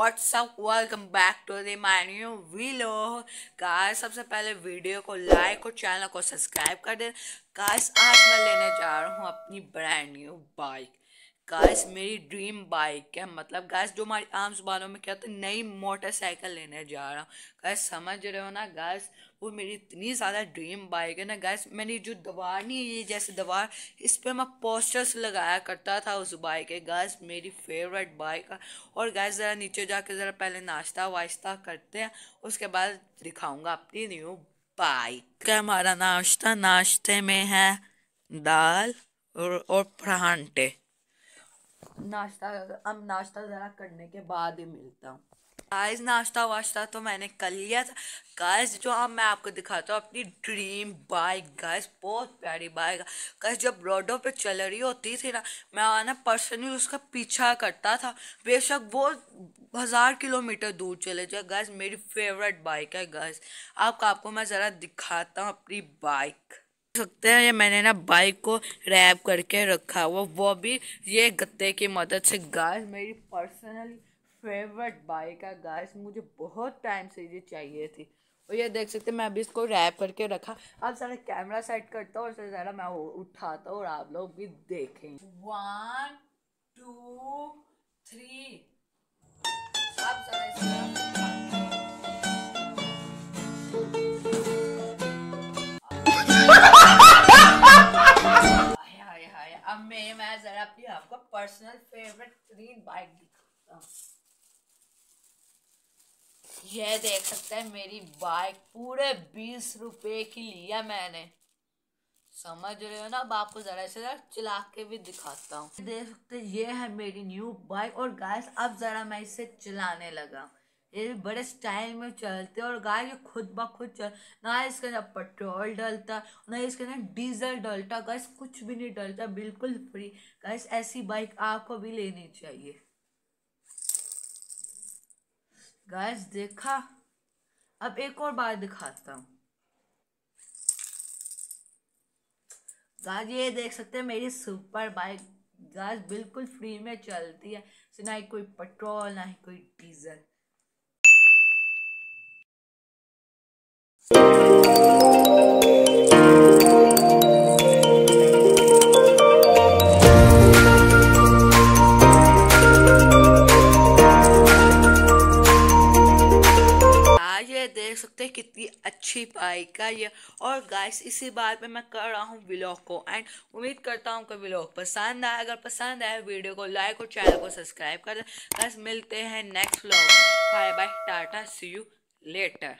What's up welcome back to the my new video guys सबसे पहले video को like और चैनल को सब्सक्राइब कर दे। गाइस आज मैं लेने जा रहा हूँ अपनी ब्रांड न्यू बाइक गाइस मेरी ड्रीम बाइक है। मतलब गाइस जो हमारी आम जुबानों में क्या होता है, नई मोटरसाइकिल लेने जा रहा हूँ। गाइस समझ रहे हो ना? गाइस वो मेरी इतनी ज़्यादा ड्रीम बाइक है ना? गैस मैंने जो दवार नहीं है, ये जैसे दवार, इस पर मैं पोस्टर्स लगाया करता था उस बाइक के। गैस मेरी फेवरेट बाइक है। और गैस ज़रा नीचे जाके ज़रा पहले नाश्ता वाश्ता करते हैं। उसके बाद दिखाऊँगा अपनी न्यू बाइक हमारा नाश्ता नाश्ते में है? दाल और और परांठे। नाश्ता, अब नाश्ता ज़रा करने के बाद ही मिलता हूँ। गाइस नाश्ता वाश्ता तो मैंने कर लिया था। गाइस जो अब मैं आपको दिखाता हूँ अपनी ड्रीम बाइक गाइस बहुत प्यारी बाइक गाइस जब रोडों पे चल रही होती थी ना, मैं आना पर्सनली उसका पीछा करता था। बेशक वो हज़ार किलोमीटर दूर चले जाए। गाइस मेरी फेवरेट बाइक है गाइस आपको आपको मैं ज़रा दिखाता हूँ अपनी बाइक सकते हैं। ये मैंने ना बाइक को रैप करके रखा हुआ। वो भी ये गत्ते की मदद से। गाइस मेरी पर्सनल फेवरेट बाइक है। गाइस मुझे बहुत टाइम से ये चाहिए थी। और ये देख सकते हैं, मैं अभी इसको रैप करके रखा। अब सारा कैमरा सेट करता हूँ और ज़रा मैं उठाता हूँ और आप लोग भी देखें one two three personal favourite green bike दिखाता हूँ। ये देख सकते हैं, मेरी बाइक पूरे बीस रुपए की लिया मैंने। समझ रहे हो ना आपको जरा से जरा चला के भी दिखाता हूँ। देख सकते हैं, ये है मेरी न्यू बाइक और गैस अब जरा मैं इसे चलाने लगा ये बड़े स्टाइल में चलते और गाय ये खुद ब खुद चल, ना इसके अंदर पेट्रोल डलता, ना इसके अंदर डीजल डलता। गैस कुछ भी नहीं डलता, बिल्कुल फ्री गैस ऐसी बाइक आपको भी लेनी चाहिए। गैस देखा? अब एक और बार दिखाता हूँ। गाज ये देख सकते हैं, मेरी सुपर बाइक गाज बिल्कुल फ्री में चलती है। ना ही कोई पेट्रोल ना ही कोई डीजल देख सकते हैं कितनी अच्छी पाई है ये। और गाइस इसी बात पे मैं कर रहा हूँ ब्लॉग को। एंड उम्मीद करता हूँ कि ब्लॉग पसंद आए। अगर पसंद आए वीडियो को लाइक और चैनल को सब्सक्राइब कर दें। बस मिलते हैं next vlog bye bye tata see you later